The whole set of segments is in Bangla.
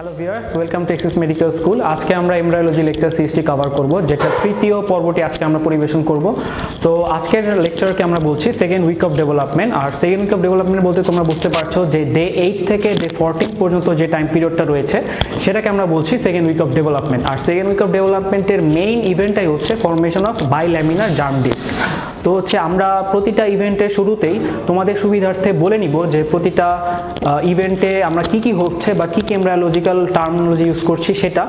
Hello viewers welcome to Axis medical school আজকে আমরা এমব্রায়োলজি লেকচার সিরিজটি কভার করব, যেটা তৃতীয় পর্বটি আজকে আমরা পরিবেশন করব। তো আজকের লেকচারকে আমরা বলছি সেকেন্ড উইক অফ ডেভেলপমেন্ট আর সেকেন্ড উইক অফ ডেভেলপমেন্ট বলতে তোমরা বুঝতে পারছ যে ডে এইট থেকে ডে ফোরটিন পর্যন্ত যে টাইম পিরিয়ডটা রয়েছে, সেটাকে আমরা বলছি সেকেন্ড উইক অফ ডেভেলপমেন্ট আর সেকেন্ড উইক অফ ডেভেলপমেন্টের মেইন ইভেন্টটাই হচ্ছে formation of bilaminar germ disc তো হচ্ছে আমরা প্রতিটা ইভেন্টের শুরুতেই তোমাদের সুবিধার্থে বলে নিব যে প্রতিটা ইভেন্টে আমরা কি কি হচ্ছে বা কি কি এমব্রায়োলজিক্যাল টার্মিনোলজি ইউজ করছি সেটা।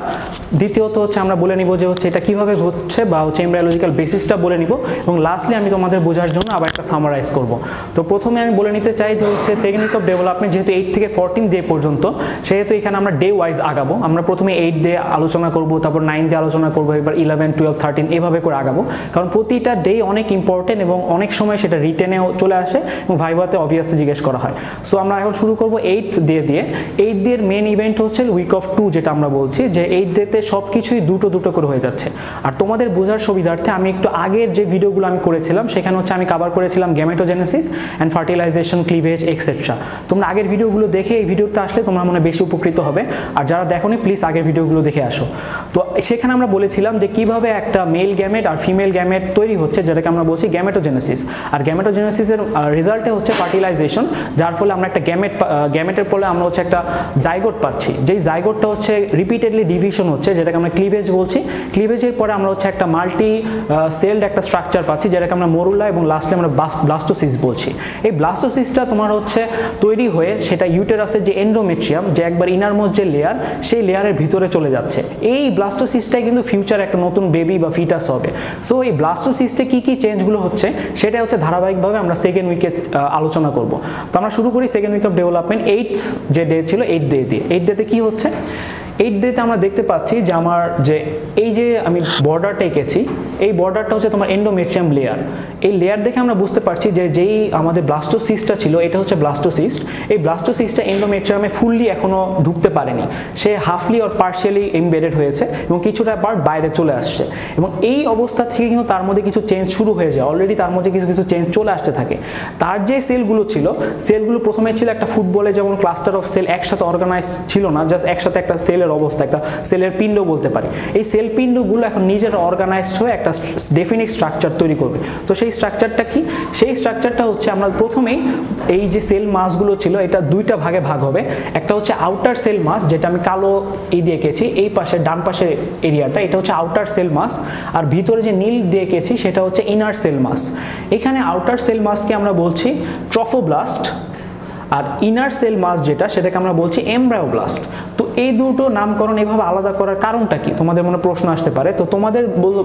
দ্বিতীয়ত হচ্ছে আমরা বলে নিব যে হচ্ছে এটা কীভাবে হচ্ছে বা হচ্ছে এমব্রায়োলজিক্যাল বেসিসটা বলে নিব এবং লাস্টলি আমি তোমাদের বোঝার জন্য আবার একটা সামারাইজ করব। তো প্রথমে আমি বলে নিতে চাই যে হচ্ছে সেকেন্ড উইক অফ ডেভেলপমেন্ট যেহেতু এইট থেকে ফোরটিন ডে পর্যন্ত, সেহেতু এখানে আমরা ডে ওয়াইজ আগাবো। আমরা প্রথমে এইট ডে আলোচনা করব, তারপর নাইন ডে আলোচনা করব, এবার ইলেভেন টুয়েলভ থার্টিন এভাবে করে আগাবো। কারণ প্রতিটা ডে অনেক ইম্পর্টেন্ট এবং অনেক সময় সেটা রিটেনেও চলে আসে এবং ভাইভাতে অবভিয়াসলি জিজ্ঞেস করা হয়। সো আমরা এখন শুরু করব এইট দিয়ে দিয়ে। এইট ডের মেন ইভেন্ট হচ্ছে উইক অফ টু যেটা আমরা বলছি, যে এইট ডেতে সব কিছুই দুটো দুটো করে হয়ে যাচ্ছে। আর তোমাদের বোঝার সুবিধার্থে আমি একটু আগের যে ভিডিওগুলো আমি করেছিলাম, সেখানে হচ্ছে আমি কাভার করেছিলাম gametogenesis and fertilisation cleavage etcetera তোমরা আগের ভিডিওগুলো দেখে এই ভিডিওতে আসলে তোমরা মনে বেশি উপকৃত হবে। আর যারা দেখোনি প্লিজ আগের ভিডিওগুলো দেখে আসো। তো সেখানে আমরা বলেছিলাম যে কীভাবে একটা মেল গ্যামেট আর ফিমেল গ্যামেট তৈরি হচ্ছে, যেটাকে আমরা বলছি গ্যামেটোজেনেসিস আর গ্যামেটোজেনেসিসের রেজাল্টে হচ্ছে ফার্টিলাইজেশন যার ফলে আমরা একটা গ্যামেট গ্যামেটের ফলে আমরা হচ্ছে একটা জাইগোট পাচ্ছি। যেই জাইগোটটা হচ্ছে রিপিটেডলি ডিভিশন হচ্ছে, যেটাকে আমরা ক্লিভেজ বলছি। ক্লিভেজের পরে আমরা হচ্ছে একটা মাল্টি সেলড একটা স্ট্রাকচার পাচ্ছি, যেটাকে আমরা মরুলা এবং লাস্টে আমরা ব্লাস্টোসিস বলছি। এই ব্লাস্টোসিসটা তোমার হচ্ছে তৈরি হয়ে সেটা ইউটেরাসের যে এন্ডোমেট্রিয়াম যে একবার ইনারমোস্ট যে লেয়ার সেই লেয়ারের ভিতরে চলে যাচ্ছে। এই ব্লাস্টোসিসটাই কিন্তু ফিউচার একটা নতুন বেবি বা ফিটাস হবে। সো এই ব্লাস্টোসিস্টে কী কী চেঞ্জগুলো হচ্ছে সেটা হচ্ছে ধারাবাহিকভাবে আমরা সেকেন্ড উইকে আলোচনা করব। তো আমরা শুরু করি second week of development eight যে ডে ছিল এইট ডে দিয়ে এইট ডেতে কী হচ্ছে? এইট ডেতে আমরা দেখতে পাচ্ছি যে আমার যে এই যে আমি বর্ডারটা এঁকেছি, এই বর্ডারটা হচ্ছে তোমার এন্ডোমেট্রিয়াম লেয়ার এই লেয়ার দেখে আমরা বুঝতে পারছি যে যেই আমাদের ব্লাস্টোসিস্টটা ছিল, এটা হচ্ছে ব্লাস্টোসিস্ট এই ব্লাস্টোসিস্টটা এন্ডোমেট্রিয়ামে ফুললি এখনও ঢুকতে পারেনি। সে হাফলি অর পার্শিয়ালি এমবেডেড হয়েছে এবং কিছুটা পার্ট বাইরে চলে আসছে। এবং এই অবস্থা থেকে কিন্তু তার মধ্যে কিছু চেঞ্জ শুরু হয়ে যায়। অলরেডি তার মধ্যে কিছু কিছু চেঞ্জ চলে আসতে থাকে। তার যে সেলগুলো ছিল সেলগুলো প্রথমে ছিল একটা ফুটবলে যেমন ক্লাস্টার অফ সেল একসাথে অর্গানাইজ ছিল না জাস্ট একসাথে একটা সেলের অবস্থা, একটা সেলের পিণ্ড বলতে পারি। এই সেল পিণ্ডগুলো এখন নিজের অর্গানাইজড হয়ে একটা ডেফিনিট স্ট্রাকচার তৈরি করবে। তো সেই স্ট্রাকচারটা কি? সেই স্ট্রাকচারটা হচ্ছে আমরা প্রথমেই এই যে সেল মাসগুলো ছিল, এটা দুইটা ভাগে ভাগ হবে। একটা হচ্ছে আউটার সেল মাস যেটা আমি কালো এই দিয়ে এঁকেছি এই পাশে ডান পাশের এরিয়াটা, এটা হচ্ছে আউটার সেল মাস আর ভিতরে যে নীল দিয়ে এঁকেছি সেটা হচ্ছে ইনার সেল মাস এখানে আউটার সেল মাসকে আমরা বলছি ট্রফোব্লাস্ট আর ইনার সেল মাস যেটা, সেটাকে আমরা বলছি এমব্রায়োব্লাস্ট তো এই দুটো নামকরণ এভাবে আলাদা করার কারণটা কি? তোমাদের মনে প্রশ্ন আসতে পারে। তো তোমাদের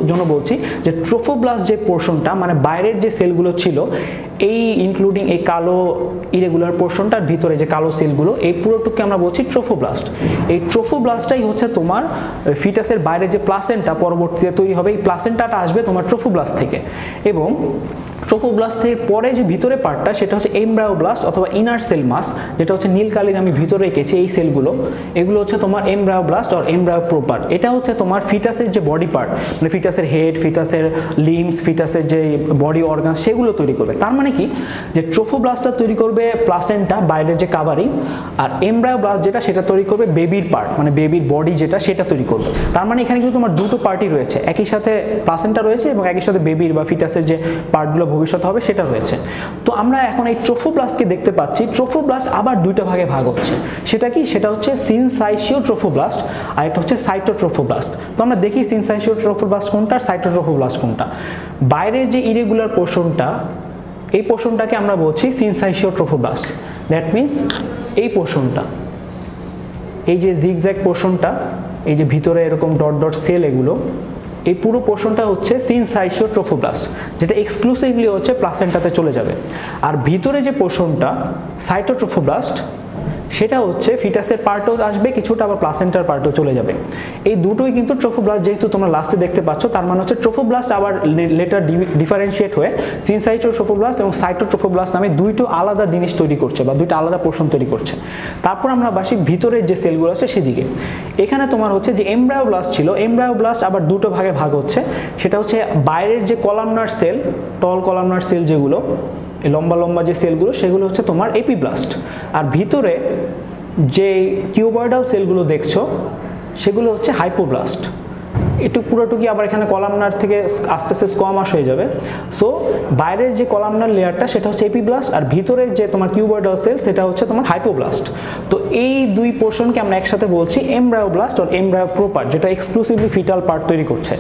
জন্য বলছি যে ট্রোফোব্লাস্ট যে পোর্শনটা মানে বাইরের যে সেলগুলো ছিল, এই ইনক্লুডিং এই কালো ইরেগুলার পোর্শনটার ভিতরে যে কালো সেলগুলো এই পুরোটুকু আমরা বলছি ট্রোফোব্লাস্ট এই ট্রোফোব্লাস্টটাই হচ্ছে তোমার ফিটাসের বাইরে যে প্লাসেন্টা পরবর্তীতে তৈরি হবে, এই প্লাসেন্টাটা আসবে তোমার ট্রোফোব্লাস্ট থেকে। এবং ট্রোফোব্লাস্ট থেকে পরে যে ভিতরে পার্টটা সেটা হচ্ছে এমব্রায়োব্লাস্ট অথবা ইনার সেল মাস যেটা হচ্ছে নীল কালির আমি ভিতরে রেখেছি এই সেলগুলো এগুলো হচ্ছে তোমার এমব্রায়োব্লাস্ট আর এমব্রায়ো প্রোপার এটা হচ্ছে তোমার ফিটাসের যে বডি পার্ট মানে ফিটাসের হেড ফিটাসের লিমস ফিটাসের যে বডি অর্গান সেগুলো তৈরি করবে। তার মানে কি? যে ট্রোফোব্লাস্টটা তৈরি করবে প্লাসেন্টা বাইরের যে কাভারিং আর এমব্রায়োব্লাস্ট যেটা, সেটা তৈরি করবে বেবির পার্ট মানে বেবির বডি যেটা, সেটা তৈরি করবে। তার মানে এখানে কিন্তু তোমার দুটো পার্টি রয়েছে, একই সাথে প্লাসেন্টা রয়েছে এবং একই সাথে বেবির বা ফিটাসের যে পার্টগুলো ভবিষ্যৎ হবে, সেটা রয়েছে তো আমরা এখন এই ট্রোফোব্লাস্টকে দেখতে পাচ্ছি। ট্রোফোব্লাস্ট আবার দুইটা ভাগে ভাগ হচ্ছে। সেটা কি? সেটা হচ্ছে সিনসাইসিও ট্রোফোব্লাস্ট আর একটা হচ্ছে সাইটোট্রোফোব্লাস্ট তো আমরা দেখি সিনসাইসিও ট্রোফোব্লাস্ট কোনটা আর সাইটোট্রোফোব্লাস্ট কোনটা। বাইরের যে ইরেগুলার পোর্শনটা এই পোর্শনটাকে আমরা বলছি সিনসাইসিও ট্রোফোব্লাস্ট দ্যাট মিন্স এই পোর্শনটা এই যে জিগজ্যাক পোর্শনটা এই যে ভিতরে এরকম ডট ডট সেল এগুলো এই পুরো পোর্শনটা হচ্ছে সিনসাইসিও ট্রোফোব্লাস্ট যেটা এক্সক্লুসিভলি হচ্ছে প্লাসেন্টাতে চলে যাবে। আর ভিতরে যে পোর্শনটা সাইটোট্রোফোব্লাস্ট সেটা হচ্ছে ফিটাসের পার্টও আসবে, কিছুটা আবার প্লাসেন্টার পার্টও চলে যাবে। এই দুটোই কিন্তু ট্রোফোব্লাস্ট যেহেতু তোমরা লাস্টে দেখতে পাচ্ছ, তার মানে হচ্ছে ট্রোফোব্লাস্ট আবার লেটার ডিফারেন্সিয়েট হয়ে সিনসাইটো ট্রোফোব্লাস্ট এবং সাইটোট্রোফোব্লাস্ট নামে দুইটো আলাদা জিনিস তৈরি করছে বা দুইটা আলাদা পোর্শন তৈরি করছে। তারপর আমরা বাসি ভিতরের যে সেলগুলো আছে সেদিকে। এখানে তোমার হচ্ছে যে এমব্রায়োব্লাস্ট ছিল এমব্রায়োব্লাস্ট আবার দুটো ভাগে ভাগ হচ্ছে। সেটা হচ্ছে বাইরের যে columnar cell tall columnar cell যেগুলো এই লম্বা লম্বা যে সেলগুলো, সেগুলো হচ্ছে তোমার এপিব্লাস্ট আর ভিতরে যে কিউবয়েডাল সেলগুলো দেখছ, সেগুলো হচ্ছে হাইপোব্লাস্ট একটু পুরোটুকি আবার এখানে কলামনার থেকে আস্তে আস্তে স্কমাস হয়ে যাবে। সো বাইরের যে কলামনার লেয়ারটা, সেটা হচ্ছে এপিব্লাস্ট, আর ভিতরের যে তোমার কিউবয়েডাল সেল, সেটা হচ্ছে তোমার হাইপোব্লাস্ট। তো এই দুই পোর্শনকে আমরা একসাথে বলছি, এমব্রায়োব্লাস্ট আর এমব্রায়ো প্রোপার যেটা এক্সক্লুসিভলি ফিটাল পার্ট তৈরি করছে।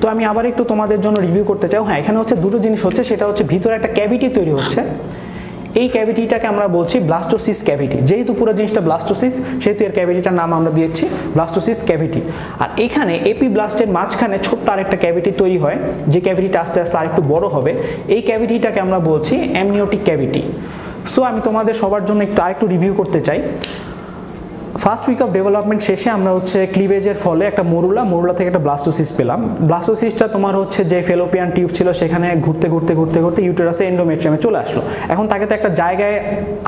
তো আমি আবার একটু তোমাদের জন্য রিভিউ করতে চাই। হ্যাঁ এখানে হচ্ছে দুটো জিনিস হচ্ছে, সেটা হচ্ছে ভিতরে একটা ক্যাভিটি তৈরি হচ্ছে। এই ক্যাভিটিটাকে আমরা বলছি ব্লাস্টোসিস ক্যাভিটি। যেহেতু পুরো জিনিসটা ব্লাস্টোসিস, সেহেতু এর ক্যাভিটিটার নাম আমরা দিয়েছি ব্লাস্টোসিস ক্যাভিটি। আর এখানে এপি ব্লাস্টের মাঝখানে ছোট্ট আরেকটা ক্যাভিটি তৈরি হয়, যে ক্যাভিটিটা আস্তে আস্তে আরেকটু বড় হবে। এই ক্যাভিটিটাকে আমরা বলছি অ্যামনিওটিক ক্যাভিটি। সো আমি তোমাদের সবার জন্য একটু আরেকটু রিভিউ করতে চাই। ফার্স্ট উইক অফ ডেভেলপমেন্ট শেষে আমরা হচ্ছে ক্লিভেজের ফলে একটা মরুলা মরুলা থেকে একটা ব্লাস্টোসিস পেলাম। ব্লাস্টোসিসটা তোমার হচ্ছে যে ফেলোপিয়ান টিউব ছিল সেখানে ঘুরতে ঘুরতে ঘুরতে ঘুরতে ইউটেরাসে এন্ডোমেট্রিয়ামে চলে আসলো। এখন তাকে তো একটা জায়গায়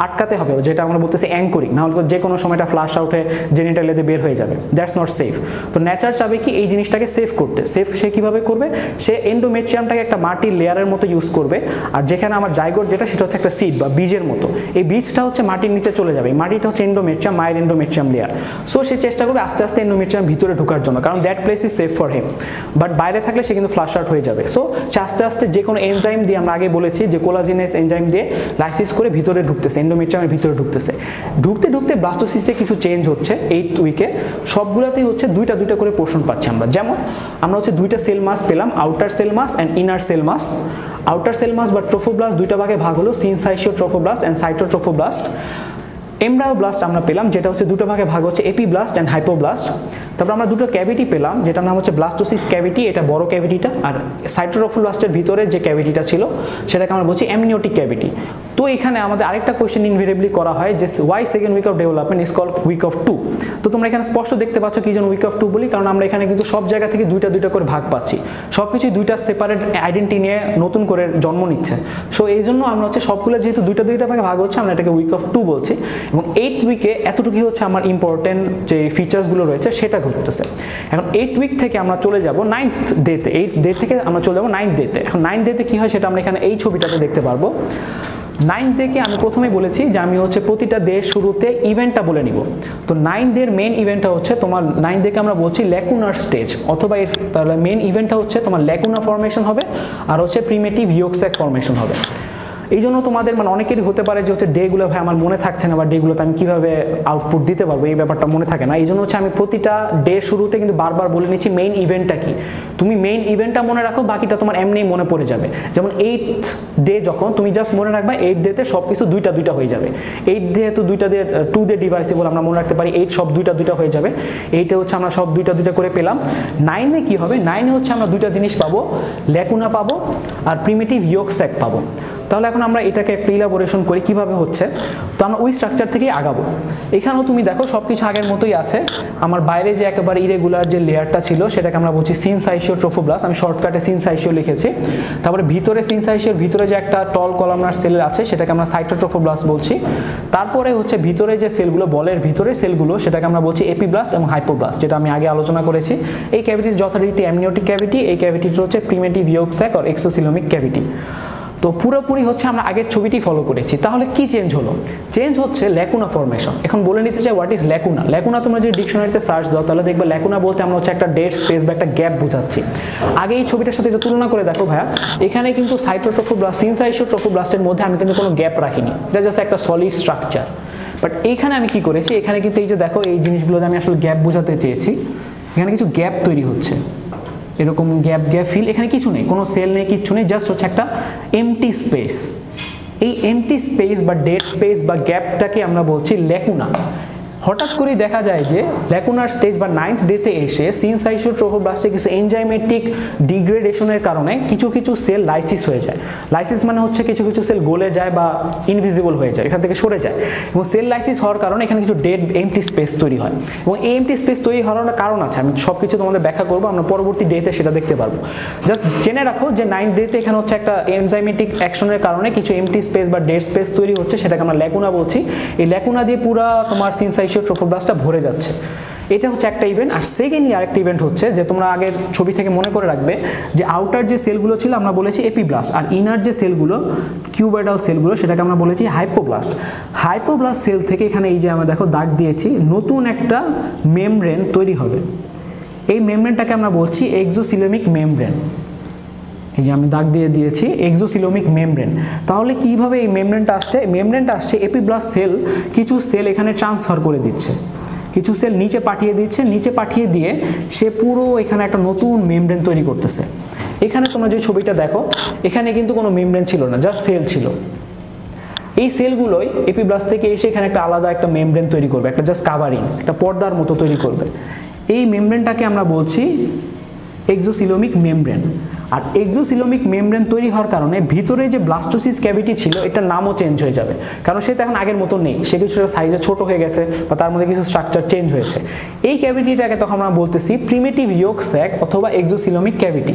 আটকাতে হবে, যেটা আমরা বলতেছি অ্যাঙ্করিং নাহলে তো যে কোনো সময়টা ফ্লাশ আউটে জেনিটালেতে বের হয়ে যাবে। দ্যাটস নট সেফ তো নেচার চাবে কি এই জিনিসটাকে সেভ করতে। সেফ সে কীভাবে করবে? সে এন্ডোমেট্রিয়ামটাকে একটা মাটির লেয়ারের মতো ইউজ করবে। আর যেখানে আমার জায়গোট যেটা, সেটা হচ্ছে একটা সিড বা বীজের মতো। এই বীজটা হচ্ছে মাটির নিচে চলে যাবে। মাটিটা হচ্ছে এন্ডোমেট্রিয়াম মায়ের এন্ডোমেট্রিয়াম লেয়ার সো সে চেষ্টা করবে আস্তে আস্তে এন্ডোমেট্রিয়াম ভিতরে ঢোকার জন্য, কারণ that place is safe for him but বাইরে থাকলে সে কিন্তু ফ্লাশ আউট হয়ে যাবে। সো সে আস্তে আস্তে যে কোনো এনজাইম দিয়ে আমরা আগে বলেছি যে কোলাজিনেস এনজাইম দিয়ে লাইসিস করে ভিতরে ঢুকতেছে এন্ডোমেট্রিয়ামের ভিতরে ঢুকতেছে। ঢুকতে ঢুকতে ব্লাস্টোসিসে কিছু চেঞ্জ হচ্ছে এইট উইকে সবগুলোতেই হচ্ছে দুইটা দুইটা করে পোর্শন পাচ্ছি আমরা। যেমন, আমরা হচ্ছে দুইটা সেল মাস পেলাম outer cell mass and inner cell mass outer cell mass বা ট্রোফোব্লাস্ট দুইটা ভাগে ভাগ হলো সিনসাইশিও ট্রোফোব্লাস্ট অ্যান্ড সাইটোট্রোফোব্লাস্ট এমব্রায়োব্লাস্ট আমরা পেলাম, যেটা হচ্ছে দুটো ভাগে ভাগ হচ্ছে এপি ব্লাস্ট অ্যান্ড হাইপোব্লাস্ট তারপর আমরা দুটো ক্যাভিটি পেলাম, যেটার নাম হচ্ছে ব্লাস্টোসিস ক্যাভিটি এটা বড় ক্যাভিটিটা আর সাইটোরোফোব্লাস্টের ভিতরে যে ক্যাভিটিটা ছিল, সেটাকে আমরা বলছি অ্যামনিওটিক ক্যাভিটি তো এখানে আমাদের আরেকটা কোয়েশ্চেন ইনভেরিয়েবলি করা হয়, যে why second week of development is call week of two তো তোমরা এখানে স্পষ্ট দেখতে পাচ্ছ কি যেন উইক অফ টু বলি, কারণ আমরা এখানে কিন্তু সব জায়গা থেকে দুইটা দুইটা করে ভাগ পাচ্ছি। সব কিছুই দুইটা সেপারেট আইডেন্টি নিয়ে নতুন করে জন্ম নিচ্ছে। সো এই জন্য আমরা হচ্ছে সবগুলো যেহেতু দুইটা দুইটা ভাগে ভাগ হচ্ছে, আমরা এটাকে উইক অফ টু বলছি। এবং এইট উইকে এতটুকুই হচ্ছে আমার ইম্পর্টেন্ট যে ফিচার্সগুলো রয়েছে, সেটা ঘটতেছে। এখন এইট উইক থেকে আমরা চলে যাব নাইন্থ ডেতে এইট ডে থেকে আমরা চলে যাব নাইন্থ ডেতে এখন নাইন্থ ডেতে কী হয় সেটা আমরা এখানে এই ছবিটাতে দেখতে পারব। নাইন থেকে আমি প্রথমে বলেছি যে আমি হচ্ছে প্রতিটা দেশ শুরুতে ইভেন্টটা বলে নিব। তো নাইন দের মেন ইভেন্টটা হচ্ছে তোমার নাইন থেকে আমরা বলছি ল্যাকুনার স্টেজ অথবা এর তাহলে মেন ইভেন্টটা হচ্ছে তোমার ল্যাকুনা ফর্মেশন হবে, আর হচ্ছে প্রিমেটিভ ইয়োকস্যাক ফর্মেশন হবে। এই জন্য তোমাদের মানে অনেকেরই হতে পারে যে হচ্ছে ডেগুলো, ভাই, আমার মনে থাকছে না বা ডেগুলোতে আমি কীভাবে আউটপুট দিতে পারব? এই ব্যাপারটা মনে থাকে না। এই জন্য হচ্ছে আমি প্রতিটা ডে শুরুতে কিন্তু বারবার বলে নিচ্ছি মেইন ইভেন্টটা কি? তুমি মেইন ইভেন্টটা মনে রাখো, বাকিটা তোমার এমনিই মনে পড়ে যাবে। যেমন এইট ডে যখন, তুমি জাস্ট মনে রাখবা এইট ডেতে সব কিছু দুইটা দুইটা হয়ে যাবে। এইট ডে তো দুইটা দিয়ে টু ডে ডিভাইসেবল আমরা মনে রাখতে পারি এইট সব দুইটা দুইটা হয়ে যাবে। এইটে হচ্ছে আমরা সব দুইটা দুইটা করে পেলাম। নাইনে কি হবে? নাইনে হচ্ছে আমরা দুইটা জিনিস পাবো ল্যাকুনা পাবো, আর প্রিমিটিভ ইয়োক স্যাক পাবো। তাহলে এখন আমরা এটাকে একটু ইলাবোরেশন করি, কীভাবে হচ্ছে? তো আমরা ওই স্ট্রাকচার থেকেই আগাবো। এখানেও তুমি দেখো সব কিছু আগের মতোই আছে। আমার বাইরে যে একেবারে ইরেগুলার যে লেয়ারটা ছিল, সেটাকে আমরা বলছি সিনসাইশিও ট্রোফোব্লাস আমি শর্টকাটে সিনসাইশিও লিখেছি। তারপরে ভিতরে সিনসাইশিওর ভিতরে যে একটা টল কলামনার সেল আছে, সেটাকে আমরা সাইটোট্রোফোব্লাস বলছি। তারপরে হচ্ছে ভিতরে যে সেলগুলো বলের ভিতরে সেলগুলো সেটাকে আমরা বলছি এপিব্লাস্ট এবং হাইপোব্লাস্ট যেটা আমি আগে আলোচনা করেছি। এই ক্যাভিটির যথারীতি অ্যামনিওটিক ক্যাভিটি এই ক্যাভিটিটা হচ্ছে প্রিমেটিভ ইয়োকস্যাক আর এক্সোসিলোমিক ক্যাভিটি তো পুরোপুরি হচ্ছে আমরা আগের ছবিটি ফলো করেছি। তাহলে কি চেঞ্জ হলো? চেঞ্জ হচ্ছে ল্যাকুনা ফরমেশন এখন বলে নিতে চাই হোয়াট ইজ ল্যাকুনা ল্যাকুনা তোমরা যদি ডিকশনারিতে সার্চ দাও, তাহলে দেখবে ল্যাকুনা বলতে আমরা হচ্ছে একটা ডেড স্পেস বা একটা গ্যাপ বোঝাচ্ছি। আগে এই ছবিটার সাথে এটা তুলনা করে দেখো ভাইয়া। এখানে কিন্তু সাইটোট্রোফোব্লাস্ট সিনসাইসোট্রোফোব্লাস্টের মধ্যে আমি কিন্তু কোনো গ্যাপ রাখিনি। এটা জাস্ট একটা সলিড স্ট্রাকচার বাট এইখানে আমি কি করেছি? এখানে কিন্তু এই যে দেখো, এই জিনিসগুলোতে আমি আসলে গ্যাপ বোঝাতে চেয়েছি। এখানে কিছু গ্যাপ তৈরি হচ্ছে। এরকম গ্যাপ গ্যাপ ফিল এখানে কিছু নেই, কোনো সেল নেই কিছু নেই জাস্ট হচ্ছে একটা এমটি স্পেস এই এমটি স্পেস বা ডেড স্পেস বা গ্যাপটাকে আমরা বলছি লেকুনা। হঠাৎ করেই দেখা যায় যে ল্যাকুনার স্টেজ বা নাইন্থ ডেতে এসে সিনসাইসোট্রোফোব্লাস্টে কিছু এনজাইমেটিক ডিগ্রেডেশনের কারণে কিছু কিছু সেল লাইসিস হয়ে যায়। লাইসিস মানে হচ্ছে কিছু কিছু সেল গলে যায় বা ইনভিজিবল হয়ে যায়, এখান থেকে সরে যায়। এবং সেল লাইসিস হওয়ার কারণে এখানে কিছু ডেড এমটি স্পেস তৈরি হয়। এবং এই এমটি স্পেস তৈরি হওয়ার কারণ আছে, আমি সব কিছু তোমাদের ব্যাখ্যা করব, আমরা পরবর্তী ডেতে সেটা দেখতে পারব। জাস্ট জেনে রাখো যে নাইন্থ ডেতে এখানে হচ্ছে একটা এনজাইমেটিক অ্যাকশনের কারণে কিছু এমটি স্পেস বা ডেড স্পেস তৈরি হচ্ছে, সেটাকে আমরা ল্যাকুনা বলছি। এই ল্যাকুনা দিয়ে পুরো তোমার সিনসাইস ট্রোফোব্লাস্টটা ভরে যাচ্ছে। এটা হচ্ছে একটা ইভেন্ট আর সেকেন্ডলি আরেকটা ইভেন্ট হচ্ছে যে তোমরা আগে ছবি থেকে মনে করে রাখবে যে আউটার যে সেলগুলো ছিল আমরা বলেছি এপিব্লাস্ট আর ইনার যে সেলগুলো কিউবাইডাল সেলগুলো সেটাকে আমরা বলেছি হাইপোব্লাস্ট হাইপোব্লাস্ট সেল থেকে এখানে এই যে আমরা দেখো দাগ দিয়েছি, নতুন একটা মেমব্রেন তৈরি হবে। এই মেমব্রেনটাকে আমরা বলছি এক্সোসিলোমিক মেমব্রেন এই যে আমি দাগ দিয়ে দিয়েছি এক্সোসিলোমিক মেমব্রেন তাহলে কীভাবে এই মেমব্রেনটা আসছে? মেমব্রেনটা আসছে এপিব্লাস্ট সেল কিছু সেল এখানে ট্রান্সফার করে দিচ্ছে। কিছু সেল নিচে পাঠিয়ে দিচ্ছে, নিচে পাঠিয়ে দিয়ে সে পুরো এখানে একটা নতুন মেমব্রেন তৈরি করতেছে। এখানে তোমরা যে ছবিটা দেখো, এখানে কিন্তু কোনো মেমব্রেন ছিল না জাস্ট সেল ছিল। এই সেলগুলোই এপিব্লাস্ট থেকে এসে এখানে একটা আলাদা একটা মেমব্রেন তৈরি করবে, একটা জাস্ট কাভারিং একটা পর্দার মতো তৈরি করবে। এই মেমব্রেনটাকে আমরা বলছি এক্সোসিলোমিক মেমব্রেন আর এক্সোসিলোমিক মেমব্রেন তৈরি হওয়ার কারণে ভিতরে যে ব্লাস্টোসিস ক্যাভিটি ছিল, এটার নামও চেঞ্জ হয়ে যাবে। কারণ সে তো এখন আগের মতো নেই। সে কিছুটা সাইজে ছোট হয়ে গেছে বা তার মধ্যে কিছু স্ট্রাকচার চেঞ্জ হয়েছে। এই ক্যাভিটিটাকে তখন আমরা বলতেছি প্রিমেটিভ ইয়োক স্যাক অথবা exocoelomic cavity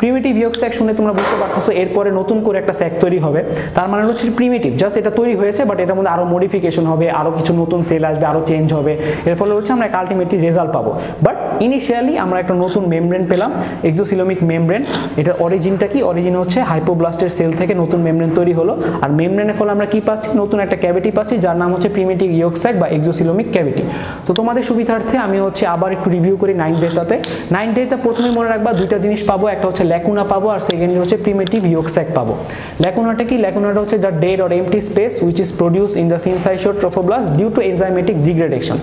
primitive yolk sac শুনে তোমরা বুঝতে পারতেছো, এরপরে নতুন করে একটা স্যাক তৈরি হবে। তার মানে হচ্ছে প্রিমিটিভ জাস্ট এটা তৈরি হয়েছে বাট এটার মধ্যে আরও মডিফিকেশন হবে আরও কিছু নতুন সেল আসবে আরও চেঞ্জ হবে। এর ফলে হচ্ছে আমরা একটা আলটিমেটলি রেজাল্ট পাবো। বাট ইনিশিয়ালি আমরা একটা নতুন মেমব্রেন পেলাম এক্সোসিলোমিক মেমব্রেন এটার অরিজিনটা কি? অরিজিন হচ্ছে হাইপোব্লাস্টের সেল থেকে নতুন মেমব্রেন তৈরি হলো। আর মেমব্রেনের ফলে আমরা কি পাচ্ছি? নতুন একটা ক্যাভিটি পাচ্ছি, যার নাম হচ্ছে প্রিমিটিভ ইয়োক স্যাক বা এক্সোসিলোমিক ক্যাভিটি তো তোমাদের সুবিধার্থে আমি হচ্ছে আবার একটু রিভিউ করি নাইন ডেটাতে নাইন ডেটা প্রথমে মনে রাখবা দুইটা জিনিস পাবো, একটা হচ্ছে ল্যাকুনা পাবো আর সেকেন্ডলি হচ্ছে প্রিমিটিভ ইয়োক স্যাক পাবো। ল্যাকুনাটা কি? ল্যাকুনাটা হচ্ছে the dead or empty space which is produce in the syncytiotrophoblast due to enzymatic degradation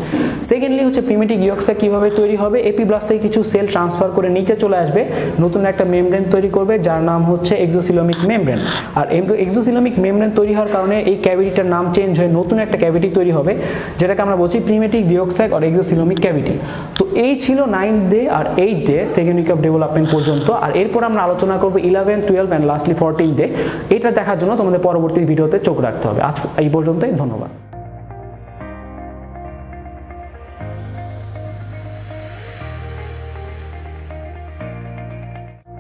secondly হচ্ছে প্রিমিটিভ ইয়োক কীভাবে তৈরি হবে? এপিব্লাস্ট থেকে কিছু সেল ট্রান্সফার করে নিচে চলে আসবে। নতুন একটা মেমব্রেন তৈরি করবে যার নাম হচ্ছে এক্সোসিলোমিক মেমব্রেন আর এক্সোসিলোমিক মেমব্রেন তৈরি হওয়ার কারণে এই ক্যাভিটিটার নাম চেঞ্জ হয়ে নতুন একটা ক্যাভিটি তৈরি হবে, যেটাকে আমরা বলছি প্রিমেটিক ডিওক্সাইড আর এক্সোসিলোমিক ক্যাভিটি তো এই ছিল nine day R eight day second week of development পর্যন্ত। আর এরপর আমরা আলোচনা করব eleven twelve and lastly fourteen day এটা দেখার জন্য তোমাদের পরবর্তী ভিডিওতে চোখ রাখতে হবে। আজ এই পর্যন্তই, ধন্যবাদ।